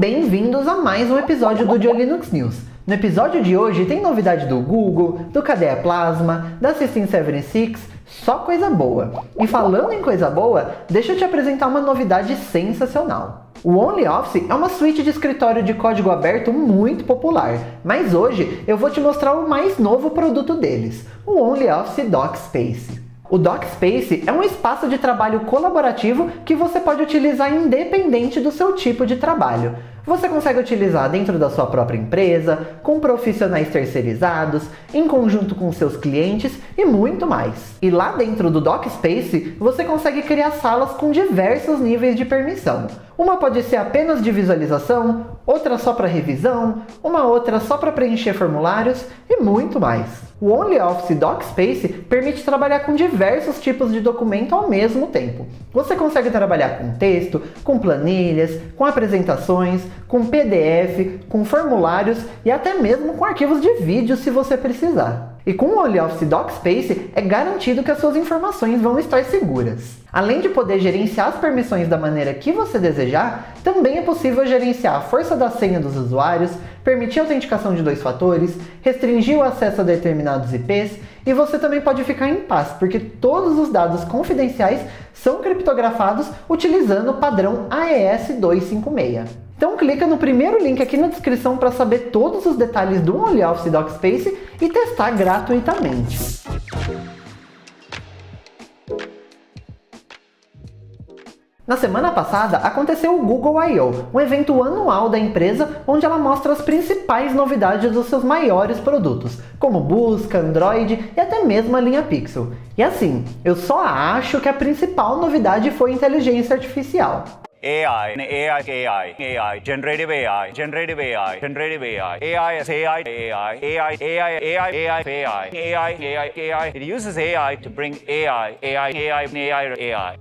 bem-vindos a mais um episódio do Dio Linux News. No episódio de hoje tem novidade do Google, do Cadea Plasma, da System76, só coisa boa. E falando em coisa boa, deixa eu te apresentar uma novidade sensacional. O OnlyOffice é uma suíte de escritório de código aberto muito popular, mas hoje eu vou te mostrar o mais novo produto deles, o OnlyOffice DocSpace. O DocSpace é um espaço de trabalho colaborativo que você pode utilizar independente do seu tipo de trabalho. Você consegue utilizar dentro da sua própria empresa, com profissionais terceirizados, em conjunto com seus clientes e muito mais. E lá dentro do DocSpace, você consegue criar salas com diversos níveis de permissão. Uma pode ser apenas de visualização, outra só para revisão, uma outra só para preencher formulários e muito mais. O OnlyOffice DocSpace permite trabalhar com diversos tipos de documento ao mesmo tempo. Você consegue trabalhar com texto, com planilhas, com apresentações, com PDF, com formulários e até mesmo com arquivos de vídeo se você precisar. E com o OnlyOffice DocSpace é garantido que as suas informações vão estar seguras. Além de poder gerenciar as permissões da maneira que você desejar, também é possível gerenciar a força da senha dos usuários, permitir autenticação de dois fatores, restringir o acesso a determinados IPs e você também pode ficar em paz, porque todos os dados confidenciais são criptografados utilizando o padrão AES 256. Então clica no primeiro link aqui na descrição para saber todos os detalhes do OnlyOffice DocSpace e testar gratuitamente. Na semana passada aconteceu o Google I.O., um evento anual da empresa onde ela mostra as principais novidades dos seus maiores produtos, como busca, Android e até mesmo a linha Pixel. E assim, eu só acho que a principal novidade foi inteligência artificial. AI, AI, AI, AI, generative AI, generative AI, generative AI, AI AI, AI, AI, AI, AI, AI, AI, AI, AI, AI. It uses AI to bring AI, AI, AI, AI, AI.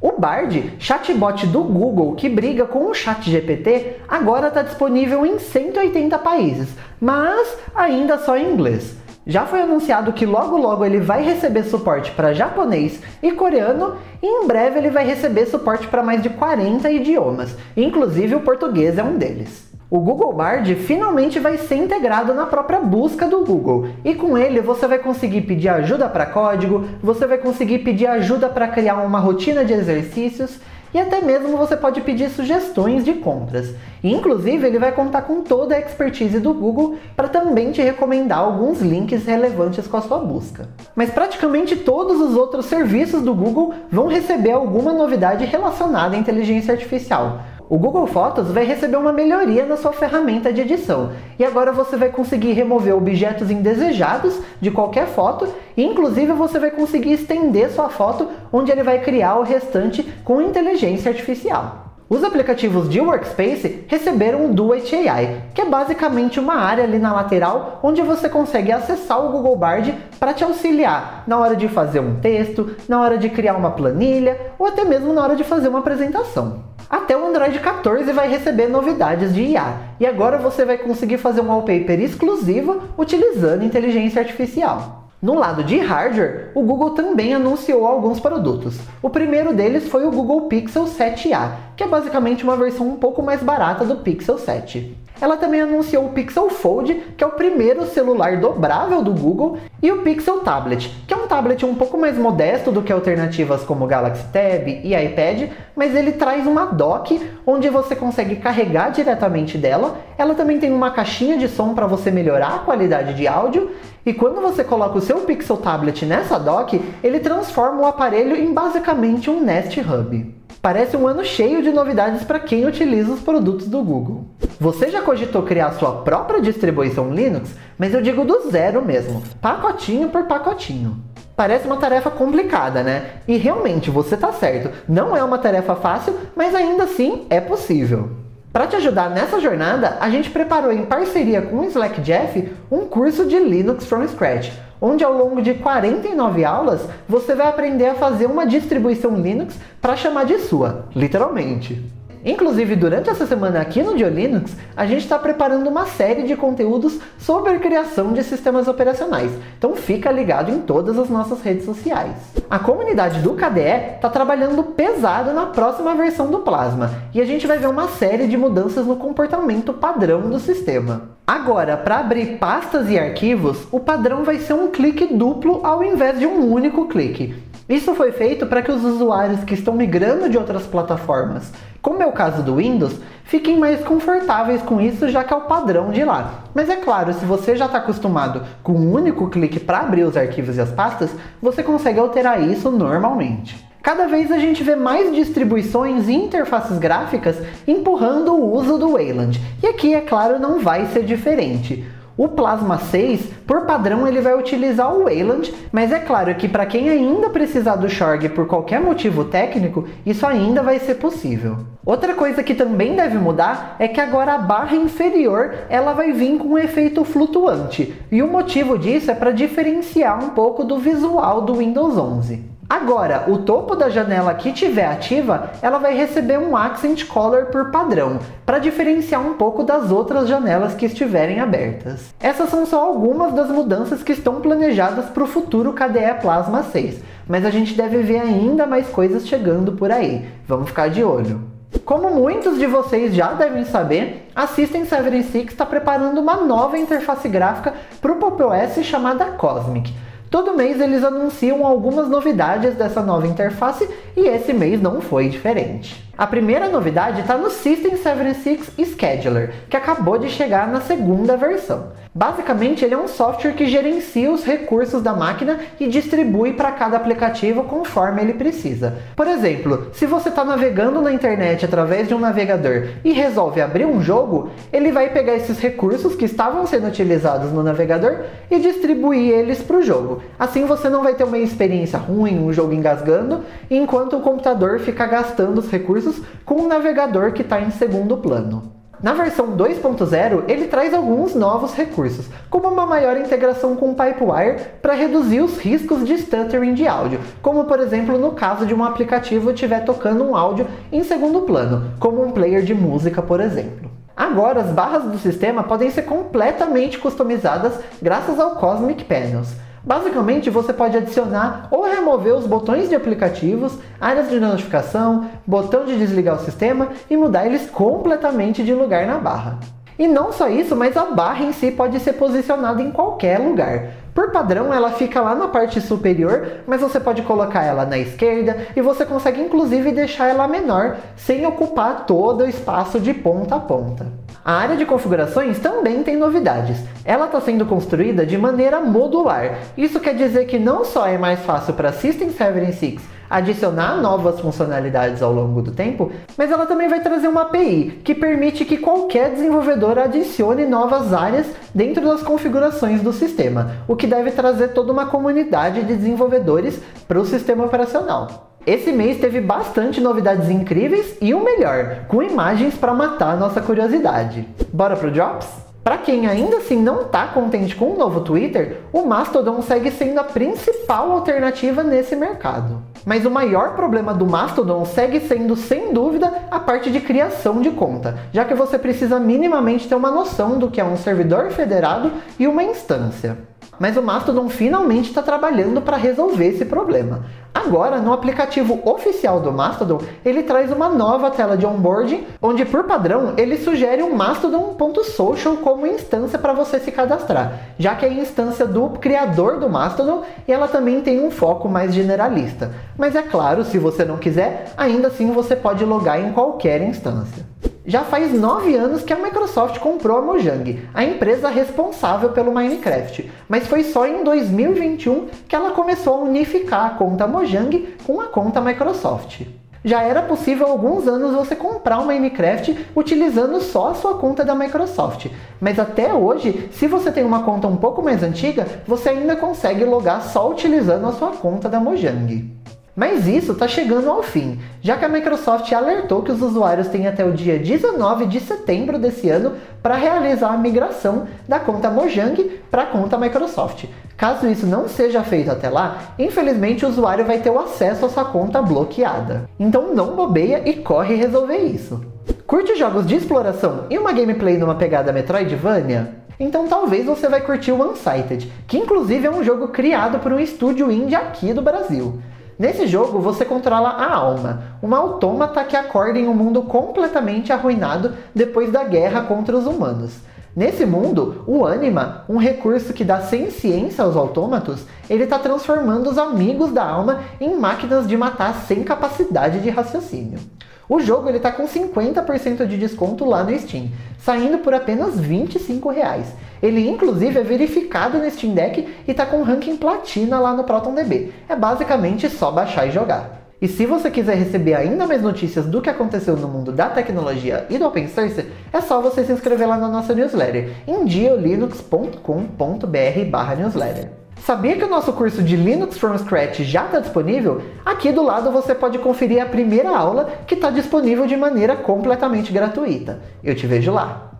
O Bard, chatbot do Google que briga com o ChatGPT, agora está disponível em 180 países, mas ainda só em inglês. Já foi anunciado que logo logo ele vai receber suporte para japonês e coreano e em breve ele vai receber suporte para mais de 40 idiomas, inclusive o português é um deles. O Google Bard finalmente vai ser integrado na própria busca do Google e com ele você vai conseguir pedir ajuda para código, você vai conseguir pedir ajuda para criar uma rotina de exercícios e até mesmo você pode pedir sugestões de compras. Inclusive, ele vai contar com toda a expertise do Google para também te recomendar alguns links relevantes com a sua busca. Mas praticamente todos os outros serviços do Google vão receber alguma novidade relacionada à inteligência artificial. O Google Fotos vai receber uma melhoria na sua ferramenta de edição e agora você vai conseguir remover objetos indesejados de qualquer foto e inclusive você vai conseguir estender sua foto onde ele vai criar o restante com inteligência artificial. Os aplicativos de Workspace receberam o Duet AI, que é basicamente uma área ali na lateral onde você consegue acessar o Google Bard para te auxiliar na hora de fazer um texto, na hora de criar uma planilha ou até mesmo na hora de fazer uma apresentação. Até o Android 14 vai receber novidades de IA, e agora você vai conseguir fazer um wallpaper exclusivo utilizando inteligência artificial. No lado de hardware, o Google também anunciou alguns produtos. O primeiro deles foi o Google Pixel 7a, que é basicamente uma versão um pouco mais barata do Pixel 7. Ela também anunciou o Pixel Fold, que é o primeiro celular dobrável do Google, e o Pixel Tablet, que é um tablet um pouco mais modesto do que alternativas como Galaxy Tab e iPad, mas ele traz uma dock onde você consegue carregar diretamente dela. Ela também tem uma caixinha de som para você melhorar a qualidade de áudio e quando você coloca o seu Pixel Tablet nessa dock, ele transforma o aparelho em basicamente um Nest Hub. Parece um ano cheio de novidades para quem utiliza os produtos do Google. Você já cogitou criar sua própria distribuição Linux? Mas eu digo do zero mesmo, pacotinho por pacotinho. Parece uma tarefa complicada, né? E realmente você está certo, não é uma tarefa fácil, mas ainda assim é possível. Para te ajudar nessa jornada, a gente preparou em parceria com o Slack Jeff um curso de Linux from Scratch, onde ao longo de 49 aulas você vai aprender a fazer uma distribuição Linux para chamar de sua, literalmente. Inclusive, durante essa semana aqui no Linux, a gente está preparando uma série de conteúdos sobre a criação de sistemas operacionais. Então fica ligado em todas as nossas redes sociais. A comunidade do KDE está trabalhando pesado na próxima versão do Plasma e a gente vai ver uma série de mudanças no comportamento padrão do sistema. Agora, para abrir pastas e arquivos, o padrão vai ser um clique duplo ao invés de um único clique. Isso foi feito para que os usuários que estão migrando de outras plataformas, como é o caso do Windows, fiquem mais confortáveis com isso, já que é o padrão de lá. Mas é claro, se você já está acostumado com um único clique para abrir os arquivos e as pastas, você consegue alterar isso normalmente. Cada vez a gente vê mais distribuições e interfaces gráficas empurrando o uso do Wayland, e aqui, é claro, não vai ser diferente. O Plasma 6, por padrão, ele vai utilizar o Wayland, mas é claro que para quem ainda precisar do Shorg por qualquer motivo técnico, isso ainda vai ser possível. Outra coisa que também deve mudar é que agora a barra inferior ela vai vir com um efeito flutuante, e o motivo disso é para diferenciar um pouco do visual do Windows 11. Agora, o topo da janela que tiver ativa, ela vai receber um Accent Color por padrão, para diferenciar um pouco das outras janelas que estiverem abertas. Essas são só algumas das mudanças que estão planejadas para o futuro KDE Plasma 6, mas a gente deve ver ainda mais coisas chegando por aí. Vamos ficar de olho. Como muitos de vocês já devem saber, a System 76 está preparando uma nova interface gráfica para o Pop OS chamada Cosmic. Todo mês eles anunciam algumas novidades dessa nova interface e esse mês não foi diferente. A primeira novidade está no System 76 Scheduler, que acabou de chegar na segunda versão. Basicamente, ele é um software que gerencia os recursos da máquina e distribui para cada aplicativo conforme ele precisa. Por exemplo, se você está navegando na internet através de um navegador e resolve abrir um jogo, ele vai pegar esses recursos que estavam sendo utilizados no navegador e distribuir eles para o jogo. Assim você não vai ter uma experiência ruim, um jogo engasgando, enquanto o computador fica gastando os recursos com um navegador que está em segundo plano. Na versão 2.0, ele traz alguns novos recursos, como uma maior integração com o Pipewire para reduzir os riscos de stuttering de áudio, como por exemplo no caso de um aplicativo estiver tocando um áudio em segundo plano, como um player de música, por exemplo. Agora, as barras do sistema podem ser completamente customizadas graças ao Cosmic Panels. Basicamente, você pode adicionar ou remover os botões de aplicativos, áreas de notificação, botão de desligar o sistema e mudar eles completamente de lugar na barra. E não só isso, mas a barra em si pode ser posicionada em qualquer lugar. Por padrão, ela fica lá na parte superior, mas você pode colocar ela na esquerda e você consegue inclusive deixar ela menor, sem ocupar todo o espaço de ponta a ponta. A área de configurações também tem novidades. Ela está sendo construída de maneira modular. Isso quer dizer que não só é mais fácil para System 76 adicionar novas funcionalidades ao longo do tempo, mas ela também vai trazer uma API que permite que qualquer desenvolvedor adicione novas áreas dentro das configurações do sistema, o que deve trazer toda uma comunidade de desenvolvedores para o sistema operacional. Esse mês teve bastante novidades incríveis e o melhor, com imagens para matar nossa curiosidade. Bora pro Drops? Para quem ainda assim não está contente com o novo Twitter, o Mastodon segue sendo a principal alternativa nesse mercado. Mas o maior problema do Mastodon segue sendo, sem dúvida, a parte de criação de conta, já que você precisa minimamente ter uma noção do que é um servidor federado e uma instância mas o Mastodon finalmente está trabalhando para resolver esse problema. Agora, no aplicativo oficial do Mastodon, ele traz uma nova tela de onboarding, onde por padrão ele sugere um mastodon.social como instância para você se cadastrar, já que é a instância do criador do Mastodon e ela também tem um foco mais generalista. Mas é claro, se você não quiser, ainda assim você pode logar em qualquer instância. Já faz nove anos que a Microsoft comprou a Mojang, a empresa responsável pelo Minecraft, mas foi só em 2021 que ela começou a unificar a conta Mojang com a conta Microsoft. Já era possível há alguns anos você comprar o Minecraft utilizando só a sua conta da Microsoft, mas até hoje, se você tem uma conta um pouco mais antiga, você ainda consegue logar só utilizando a sua conta da Mojang. Mas isso está chegando ao fim, já que a Microsoft alertou que os usuários têm até o dia 19 de setembro desse ano para realizar a migração da conta Mojang para a conta Microsoft. Caso isso não seja feito até lá, infelizmente o usuário vai ter o acesso à sua conta bloqueada. Então não bobeia e corre resolver isso. Curte jogos de exploração e uma gameplay numa pegada Metroidvania? Então talvez você vai curtir o Unsighted, que inclusive é um jogo criado por um estúdio indie aqui do Brasil. Nesse jogo, você controla a Alma, uma autômata que acorda em um mundo completamente arruinado depois da guerra contra os humanos. Nesse mundo, o Anima, um recurso que dá ciência aos autômatos, ele está transformando os amigos da alma em máquinas de matar sem capacidade de raciocínio. O jogo ele está com 50% de desconto lá no Steam, saindo por apenas 25 reais. Ele inclusive é verificado no Steam Deck e está com ranking platina lá no ProtonDB. É basicamente só baixar e jogar. E se você quiser receber ainda mais notícias do que aconteceu no mundo da tecnologia e do open source, é só você se inscrever lá na nossa newsletter, em diolinux.com.br/newsletter. Sabia que o nosso curso de Linux from Scratch já está disponível? Aqui do lado você pode conferir a primeira aula que está disponível de maneira completamente gratuita. Eu te vejo lá!